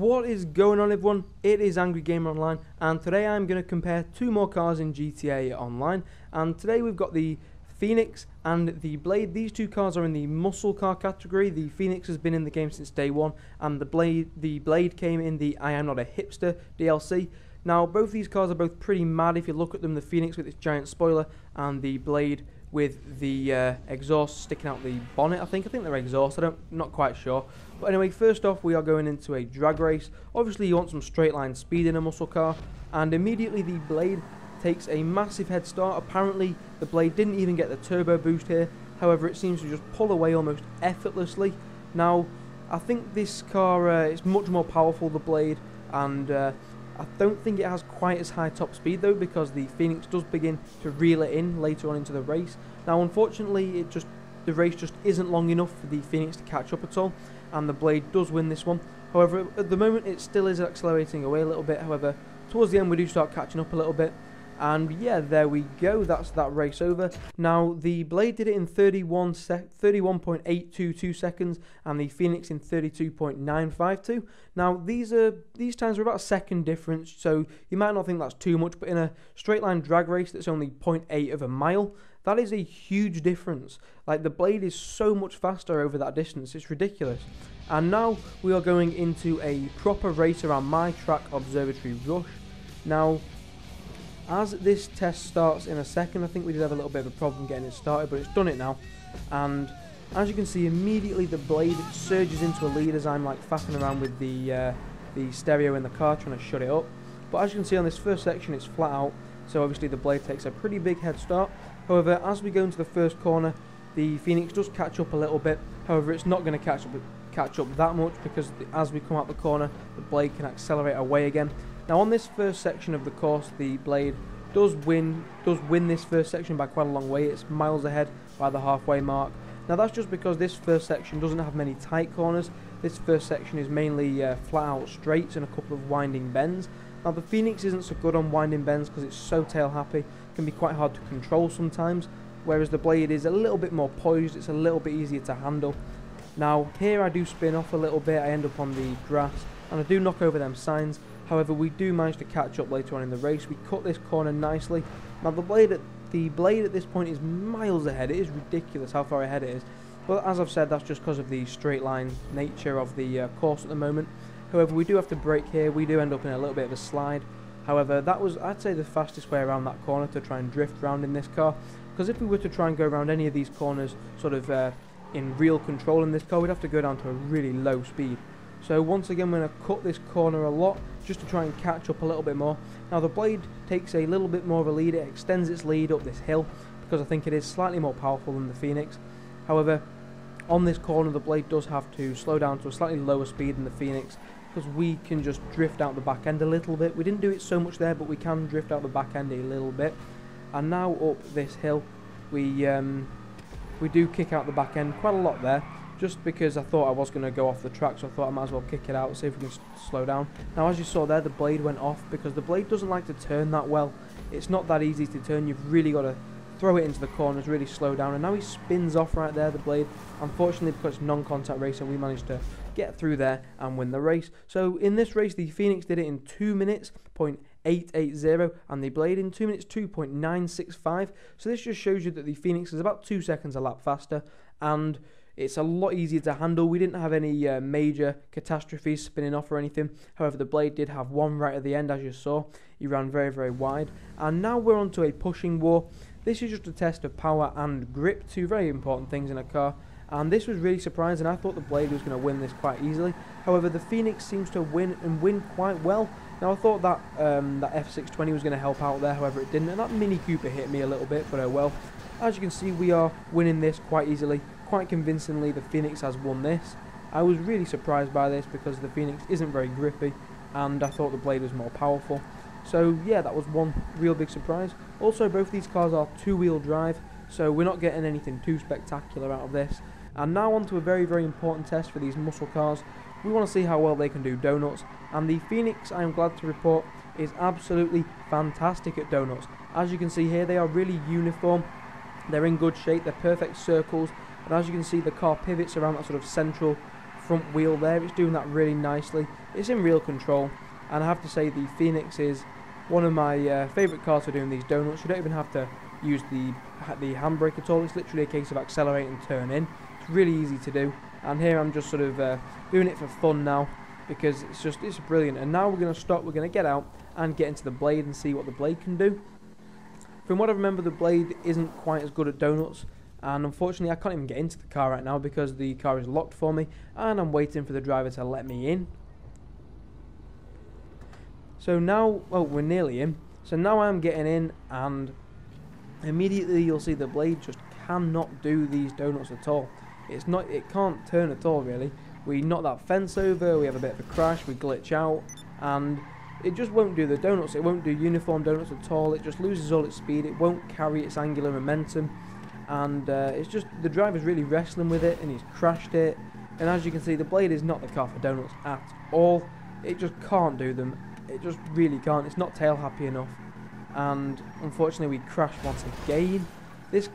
what is going on everyone? It is Angry Gamer Online and today I'm going to compare two more cars in GTA Online and today we've got the Phoenix and the Blade. These two cars are in the muscle car category. The Phoenix has been in the game since day one and the Blade the Blade came in the I am not a hipster DLC. Now both these cars are both pretty mad if you look at them. The Phoenix with its giant spoiler and the Blade with the uh, exhaust sticking out the bonnet. I think I think they're exhaust. I don't not quite sure. But anyway, first off, we are going into a drag race. Obviously, you want some straight line speed in a muscle car, and immediately the Blade takes a massive head start. Apparently, the Blade didn't even get the turbo boost here. However, it seems to just pull away almost effortlessly. Now, I think this car uh, is much more powerful, the Blade, and uh, I don't think it has quite as high top speed though because the Phoenix does begin to reel it in later on into the race. Now unfortunately it just the race just isn't long enough for the Phoenix to catch up at all and the Blade does win this one. However at the moment it still is accelerating away a little bit however towards the end we do start catching up a little bit and yeah, there we go. That's that race over. Now, the Blade did it in 31 sec 31.822 seconds, and the Phoenix in 32.952. Now, these are these times are about a second difference, so you might not think that's too much, but in a straight line drag race that's only 0.8 of a mile, that is a huge difference. Like the Blade is so much faster over that distance, it's ridiculous. And now we are going into a proper race around my track Observatory Rush. Now, as this test starts in a second, I think we did have a little bit of a problem getting it started, but it's done it now. And as you can see, immediately the blade surges into a lead as I'm like faffing around with the uh, the stereo in the car trying to shut it up. But as you can see on this first section, it's flat out, so obviously the blade takes a pretty big head start. However, as we go into the first corner, the Phoenix does catch up a little bit. However, it's not going to catch up catch up that much because as we come out the corner, the blade can accelerate away again. Now on this first section of the course, the Blade does win does win this first section by quite a long way. It's miles ahead by the halfway mark. Now that's just because this first section doesn't have many tight corners. This first section is mainly uh, flat out straights and a couple of winding bends. Now the Phoenix isn't so good on winding bends because it's so tail happy. It can be quite hard to control sometimes. Whereas the Blade is a little bit more poised. It's a little bit easier to handle. Now here I do spin off a little bit. I end up on the grass and I do knock over them signs. However, we do manage to catch up later on in the race. We cut this corner nicely. Now the blade at the blade at this point is miles ahead. It is ridiculous how far ahead it is. But as I've said, that's just because of the straight line nature of the uh, course at the moment. However, we do have to brake here. We do end up in a little bit of a slide. However, that was, I'd say, the fastest way around that corner to try and drift around in this car. Because if we were to try and go around any of these corners sort of uh, in real control in this car, we'd have to go down to a really low speed. So once again, we're going to cut this corner a lot just to try and catch up a little bit more. Now the blade takes a little bit more of a lead, it extends its lead up this hill because I think it is slightly more powerful than the Phoenix. However, on this corner the blade does have to slow down to a slightly lower speed than the Phoenix because we can just drift out the back end a little bit. We didn't do it so much there, but we can drift out the back end a little bit. And now up this hill, we um, we do kick out the back end quite a lot there just because I thought I was going to go off the track, so I thought I might as well kick it out, see if we can slow down. Now, as you saw there, the blade went off because the blade doesn't like to turn that well. It's not that easy to turn. You've really got to throw it into the corners, really slow down. And now he spins off right there, the blade. Unfortunately, because it's non-contact racing, we managed to get through there and win the race. So in this race, the Phoenix did it in 2 minutes, point 880 and the Blade in 2 minutes 2.965 so this just shows you that the Phoenix is about 2 seconds a lap faster and it's a lot easier to handle. We didn't have any uh, major catastrophes spinning off or anything. However, the blade did have one right at the end, as you saw. He ran very, very wide. And now we're on to a pushing war. This is just a test of power and grip, two very important things in a car. And this was really surprising. I thought the Blade was going to win this quite easily. However, the Phoenix seems to win and win quite well. Now, I thought that um, that F620 was going to help out there. However, it didn't. And that Mini Cooper hit me a little bit, but oh well. As you can see, we are winning this quite easily quite convincingly the Phoenix has won this. I was really surprised by this because the Phoenix isn't very grippy and I thought the Blade was more powerful. So yeah, that was one real big surprise. Also, both these cars are two-wheel drive, so we're not getting anything too spectacular out of this. And now on to a very, very important test for these muscle cars. We want to see how well they can do donuts, and the Phoenix, I am glad to report, is absolutely fantastic at donuts. As you can see here, they are really uniform, they're in good shape, they're perfect circles, and as you can see the car pivots around that sort of central front wheel there. It's doing that really nicely. It's in real control. And I have to say the Phoenix is one of my uh, favourite cars for doing these donuts. You don't even have to use the the handbrake at all. It's literally a case of accelerate and turn in. Really easy to do. And here I'm just sort of uh, doing it for fun now because it's just it's brilliant. And now we're going to stop. We're going to get out and get into the blade and see what the blade can do. From what I remember, the blade isn't quite as good at donuts. And unfortunately, I can't even get into the car right now because the car is locked for me. And I'm waiting for the driver to let me in. So now, well, we're nearly in. So now I'm getting in and immediately you'll see the blade just cannot do these donuts at all. It's not, it can't turn at all really. We knock that fence over, we have a bit of a crash, we glitch out, and it just won't do the donuts. It won't do uniform donuts at all. It just loses all its speed. It won't carry its angular momentum, and uh, it's just the driver's really wrestling with it, and he's crashed it. And as you can see, the blade is not the car for donuts at all. It just can't do them. It just really can't. It's not tail happy enough and unfortunately we crashed once again. This,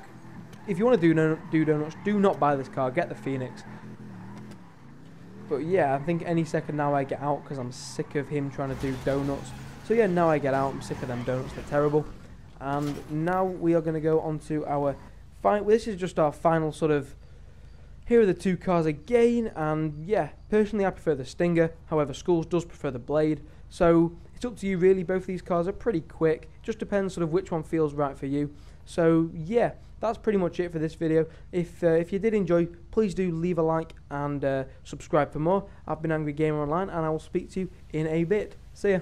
if you want to do do donuts, do not buy this car. Get the Phoenix. But yeah, I think any second now I get out because I'm sick of him trying to do donuts. So yeah, now I get out. I'm sick of them donuts. They're terrible. And now we are going to go on to our final. This is just our final sort of. Here are the two cars again, and yeah, personally I prefer the Stinger. However, Schools does prefer the Blade. So it's up to you really. Both of these cars are pretty quick. Just depends sort of which one feels right for you. So yeah, that's pretty much it for this video. If uh, if you did enjoy, please do leave a like and uh, subscribe for more. I've been Angry Gamer Online, and I will speak to you in a bit. See ya.